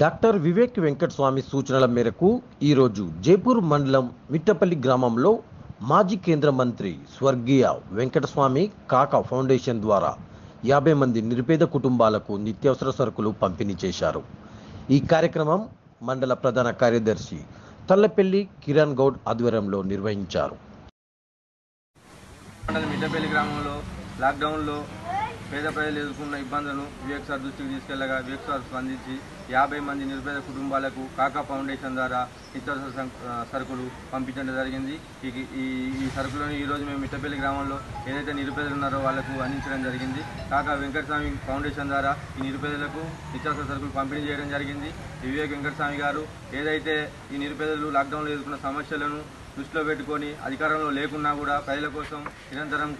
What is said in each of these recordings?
Doctor Vivek Venkataswamy సూచనల మేరకు ఈరోజు జైపూర్ మండలం మిట్టపల్లి గ్రామంలో మాజీ కేంద్ర మంత్రి స్వర్గీయ వెంకటస్వామి కాకా ఫౌండేషన్ ద్వారా యాభై మంది నిరుపేద కుటుంబాలకు నిత్యావసర సరుకులు పంపిణీ చేశారు. ఈ కార్యక్రమం మండల ప్రధాన కార్యదర్శి తల్లపల్లి కిరణ్ గౌడ్ ఆధ్వర్యంలో నిర్వహించారు. గ్రామంలో లాక్డౌన్లో పేద ప్రజలు ఎదుర్కొన్న ఇబ్బందులను వివేక్ సార్ దృష్టికి తీసుకెళ్ళగా వివేక్ సార్ స్పందించి యాభై మంది నిరుపేద కుటుంబాలకు కాకా ఫౌండేషన్ ద్వారా నిత్యావసర సరుకులు పంపించడం జరిగింది. ఈ ఈ సరుకులను ఈరోజు మేము మిట్టపల్లి గ్రామంలో ఏదైతే నిరుపేదలు ఉన్నారో వాళ్ళకు అందించడం జరిగింది. కాకా వెంకటస్వామి ఫౌండేషన్ ద్వారా ఈ నిరుపేదలకు నిత్యావసర సరుకులు పంపిణీ చేయడం జరిగింది. వివేక్ వెంకటస్వామి గారు ఏదైతే ఈ నిరుపేదలు లాక్డౌన్లో ఎదుర్కొన్న సమస్యలను దృష్టిలో పెట్టుకొని అధికారంలో లేకున్నా కూడా ప్రజల కోసం నిరంతరం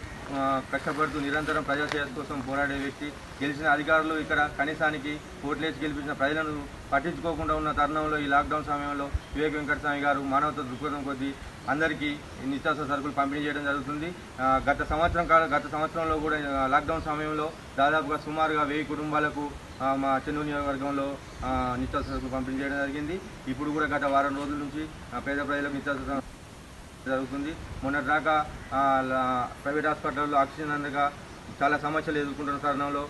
కష్టపడుతూ నిరంతరం ప్రజా శ్రేయస్ కోసం పోరాడే వ్యక్తి. గెలిచిన అధికారులు ఇక్కడ కనీసానికి ఓట్లేసి గెలిపించిన ప్రజలను పట్టించుకోకుండా ఉన్న తరుణంలో ఈ లాక్డౌన్ సమయంలో వివేక్ వెంకటస్వామి గారు మానవత దృక్పథం కొద్దీ అందరికీ నిత్యావసర సరుకులు పంపిణీ చేయడం జరుగుతుంది. గత సంవత్సరం కాల గత సంవత్సరంలో కూడా లాక్డౌన్ సమయంలో దాదాపుగా సుమారుగా వెయ్యి కుటుంబాలకు మా చెన్నూరు నియోజకవర్గంలో నిత్యావసర సరుకులు పంపిణీ చేయడం జరిగింది. ఇప్పుడు కూడా గత వారం రోజుల నుంచి పేద ప్రజలకు నిత్యావసర జరుగుతుంది. మొన్నటిదాకా దాకా ప్రైవేట్ హాస్పిటల్లో ఆక్సిజన్ అందగా చాలా సమస్యలు ఎదుర్కొంటున్న తరుణంలో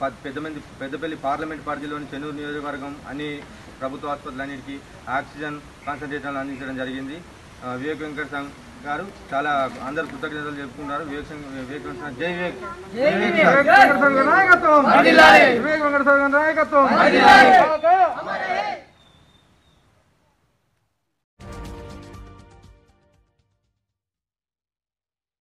ప- పెద్దమంది పెద్దపల్లి పార్లమెంట్ పరిధిలోని చెన్నూరు నియోజకవర్గం అన్ని ప్రభుత్వ ఆసుపత్రులన్నిటికీ ఆక్సిజన్ కాన్సన్ట్రేటర్లు అందించడం జరిగింది వివేక్ వెంకట సంఘ్ గారు చాలా అందరు కృతజ్ఞతలు చెప్పుకున్నారు వివేక్ సంఘ్ వివేక్ జై వివేక్ వివేక్ వెంకటస్వామి నాయకత్వం వివేక్ నాయకత్వం